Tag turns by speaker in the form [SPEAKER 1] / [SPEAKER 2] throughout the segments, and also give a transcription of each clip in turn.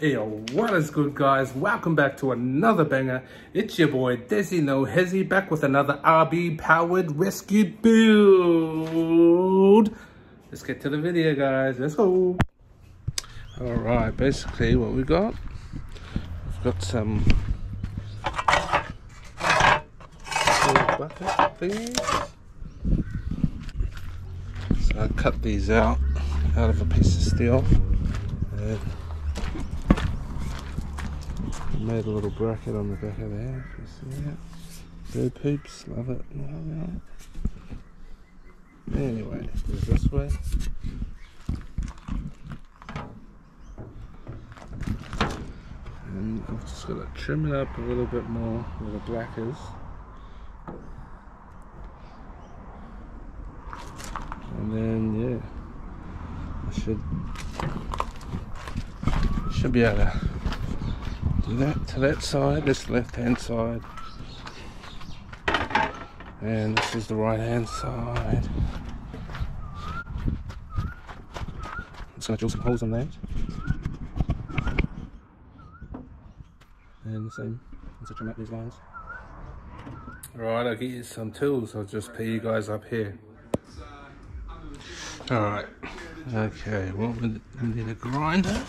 [SPEAKER 1] Hey, what is good guys? Welcome back to another banger. It's your boy Desi No Hezzy back with another RB powered rescue build. Let's get to the video guys. Let's go. Alright, basically what we got, we've got some bucket thingies. So I cut these out out of a piece of steel made a little bracket on the back of there. You see that? Bird poops, love it, love it. Anyway, this way. And I've just got to trim it up a little bit more where the black is. And then, yeah, I should, should be able to that to that side, this left hand side. And this is the right hand side. I'm to drill some holes on that. And the same, once I these lines. Alright, I'll get you some tools. I'll just pay you guys up here. Alright. Okay, well, we need a grinder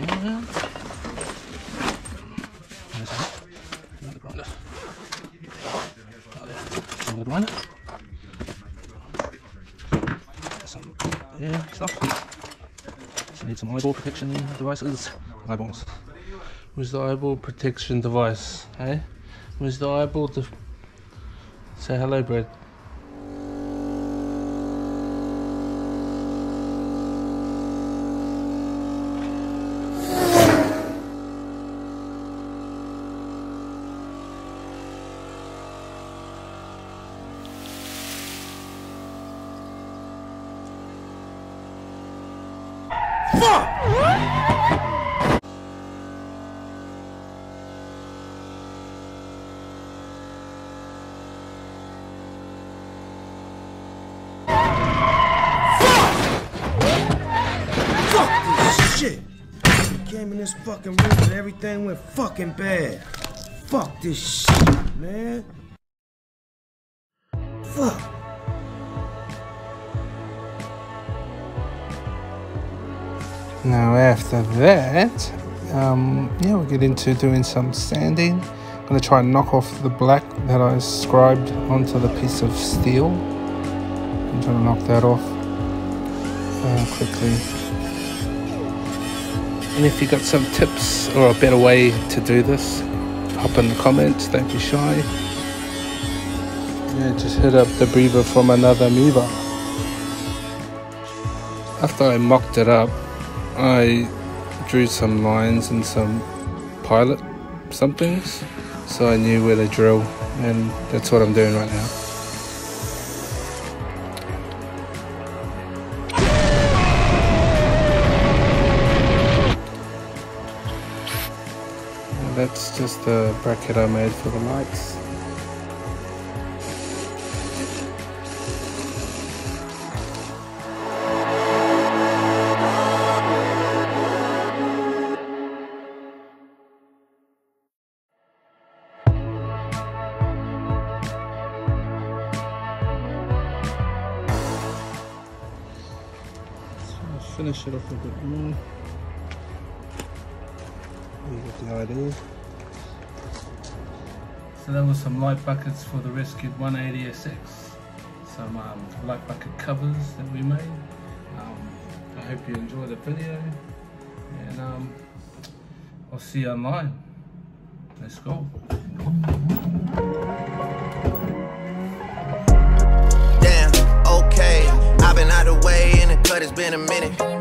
[SPEAKER 1] somewhere. Grinder. Some yeah, stuff. Need some eyeball protection devices. Eyeballs. Where's the eyeball protection device? Hey? Where's the eyeball say hello, Brad?
[SPEAKER 2] Shit. Came in this fucking room and everything went fucking bad. Fuck this shit, man. Fuck.
[SPEAKER 1] Now after that, um, yeah, we'll get into doing some sanding. I'm going to try and knock off the black that I scribed onto the piece of steel. I'm trying to knock that off uh, quickly. And if you got some tips or a better way to do this, hop in the comments, don't be shy. Yeah, just hit up the breather from another Amoeba. After I mocked it up, I drew some lines and some pilot somethings so I knew where to drill and that's what I'm doing right now. That's just the bracket I made for the lights. Finish it off a bit more. You get the idea. So that was some light buckets for the rescued 180SX. Some um, light bucket covers that we made. Um, I hope you enjoy the video and um, I'll see you online. Let's go.
[SPEAKER 3] Has been a minute.